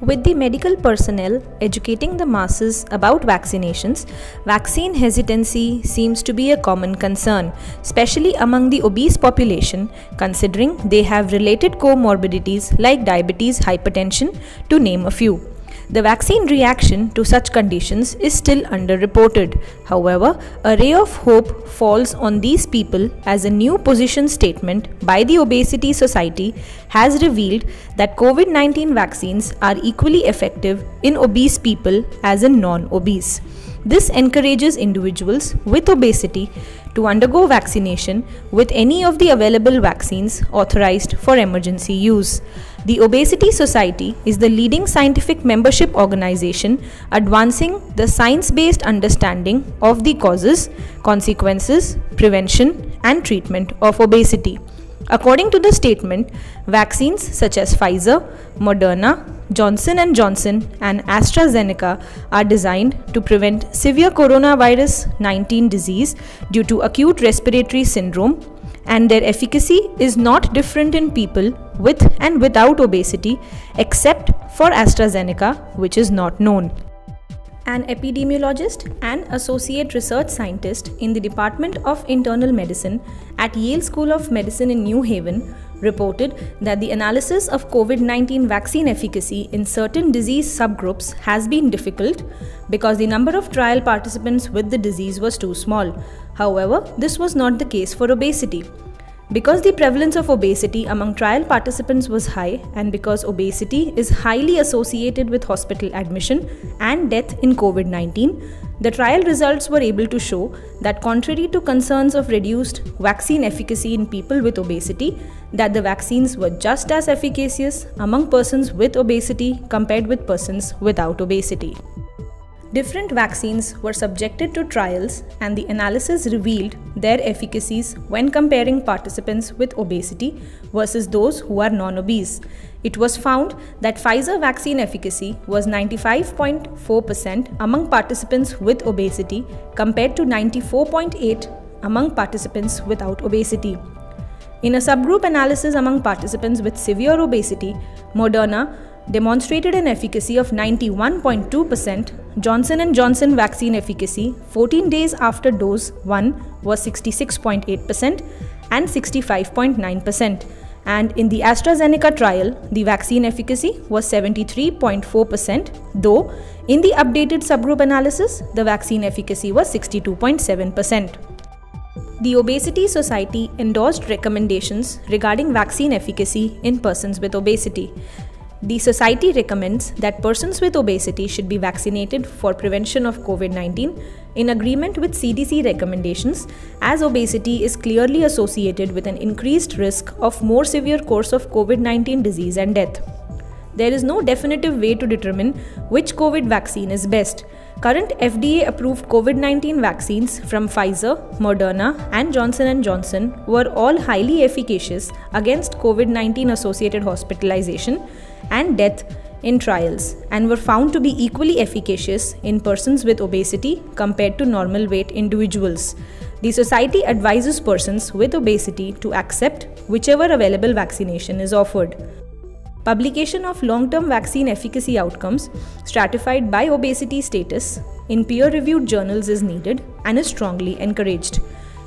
With the medical personnel educating the masses about vaccinations, vaccine hesitancy seems to be a common concern, especially among the obese population, considering they have related comorbidities like diabetes, hypertension, to name a few. The vaccine reaction to such conditions is still underreported. However, a ray of hope falls on these people as a new position statement by the Obesity Society has revealed that COVID 19 vaccines are equally effective in obese people as in non obese. This encourages individuals with obesity to undergo vaccination with any of the available vaccines authorized for emergency use. The Obesity Society is the leading scientific membership organization advancing the science based understanding of the causes, consequences, prevention, and treatment of obesity. According to the statement, vaccines such as Pfizer, Moderna, Johnson & Johnson and AstraZeneca are designed to prevent severe coronavirus 19 disease due to acute respiratory syndrome and their efficacy is not different in people with and without obesity except for AstraZeneca which is not known an epidemiologist and associate research scientist in the Department of Internal Medicine at Yale School of Medicine in New Haven, reported that the analysis of COVID 19 vaccine efficacy in certain disease subgroups has been difficult because the number of trial participants with the disease was too small. However, this was not the case for obesity. Because the prevalence of obesity among trial participants was high, and because obesity is highly associated with hospital admission and death in COVID 19, the trial results were able to show that, contrary to concerns of reduced vaccine efficacy in people with obesity, that the vaccines were just as efficacious among persons with obesity compared with persons without obesity. Different vaccines were subjected to trials, and the analysis revealed their efficacies when comparing participants with obesity versus those who are non obese. It was found that Pfizer vaccine efficacy was 95.4% among participants with obesity compared to 94.8% among participants without obesity. In a subgroup analysis among participants with severe obesity, Moderna demonstrated an efficacy of 91.2%. Johnson & Johnson vaccine efficacy 14 days after dose 1 was 66.8% and 65.9%. And in the AstraZeneca trial, the vaccine efficacy was 73.4%, though in the updated subgroup analysis, the vaccine efficacy was 62.7%. The Obesity Society endorsed recommendations regarding vaccine efficacy in persons with obesity. The Society recommends that persons with obesity should be vaccinated for prevention of COVID 19 in agreement with CDC recommendations, as obesity is clearly associated with an increased risk of more severe course of COVID 19 disease and death. There is no definitive way to determine which COVID vaccine is best. Current FDA approved COVID-19 vaccines from Pfizer, Moderna and Johnson & Johnson were all highly efficacious against COVID-19 associated hospitalization and death in trials and were found to be equally efficacious in persons with obesity compared to normal weight individuals. The society advises persons with obesity to accept whichever available vaccination is offered. Publication of long term vaccine efficacy outcomes stratified by obesity status in peer reviewed journals is needed and is strongly encouraged.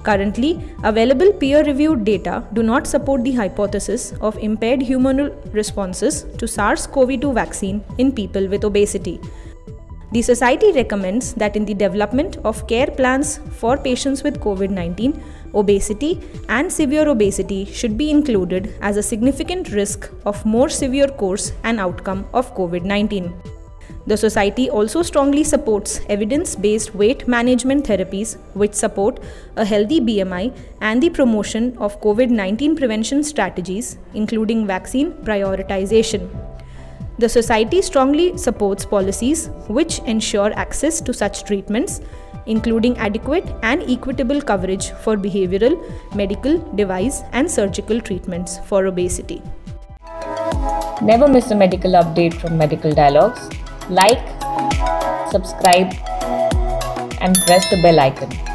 Currently, available peer reviewed data do not support the hypothesis of impaired humoral responses to SARS CoV 2 vaccine in people with obesity. The Society recommends that in the development of care plans for patients with COVID 19, obesity and severe obesity should be included as a significant risk of more severe course and outcome of COVID 19. The Society also strongly supports evidence based weight management therapies which support a healthy BMI and the promotion of COVID 19 prevention strategies, including vaccine prioritization. The Society strongly supports policies which ensure access to such treatments, including adequate and equitable coverage for behavioral, medical, device, and surgical treatments for obesity. Never miss a medical update from Medical Dialogues like, subscribe, and press the bell icon.